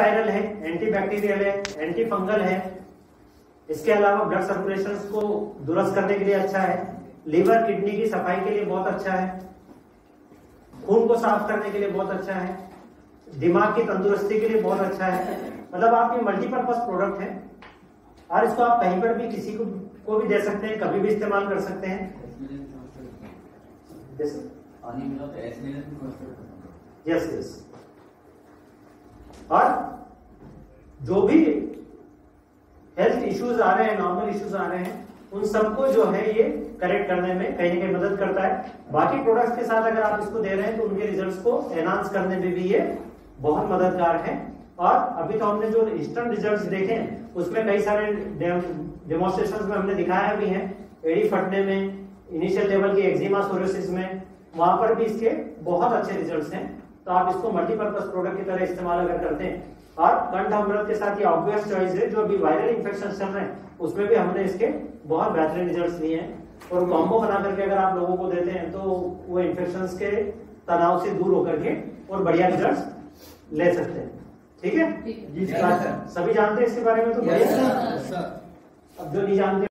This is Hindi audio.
एंटीवायरल है एंटी बैक्टीरियल है एंटी फंगल है। इसके अलावा ब्लड सर्कुलेशन को दुरुस्त करने के लिए अच्छा है। लीवर किडनी की सफ़ाई के लिए बहुत अच्छा है। खून को साफ़ करने के लिए बहुत अच्छा है। दिमाग की तंदुरुस्ती के लिए बहुत अच्छा है। मतलब आप ये मल्टीपर्पज प्रोडक्ट है और इसको आप कहीं पर भी किसी को को भी दे सकते हैं कभी भी इस्तेमाल कर सकते हैं। यस यस और जो भी हेल्थ इश्यूज़ आ रहे हैं नॉर्मल इश्यूज़ आ रहे हैं, उन सबको जो है ये करेक्ट करने में कहीं ना कहीं मदद करता है। बाकी प्रोडक्ट्स के साथ अगर आप इसको दे रहे हैं तो उनके रिजल्ट्स को एनहांस करने में भी ये बहुत मददगार है। और अभी तो हमने जो इंस्टेंट रिजल्ट्स देखे उसमें कई सारे डेमोन्स्ट्रेशन में हमने दिखाया भी है। एडी फटने में इनिशियल लेवल की एक्जिमा सोरोसिस में, वहाँ पर भी इसके बहुत अच्छे रिज़ल्ट हैं। तो आप इसको मल्टीपर्पज प्रोडक्ट की तरह इस्तेमाल अगर करते हैं और कंठ अमृत के साथ ये ऑब्वियस चॉइस है जो अभी वायरल इन्फेक्शन चल रहे हैं उसमें भी हमने इसके बहुत बेहतरीन रिज़ल्ट लिए हैं। और कॉम्बो बना करके अगर आप लोगों को देते हैं तो वो इन्फेक्शन के तनाव से दूर होकर के और बढ़िया रिज़ल्ट ले सकते हैं। ठीक है? सभी जानते हैं इसके बारे में तो बढ़िया। अब जो नहीं जानते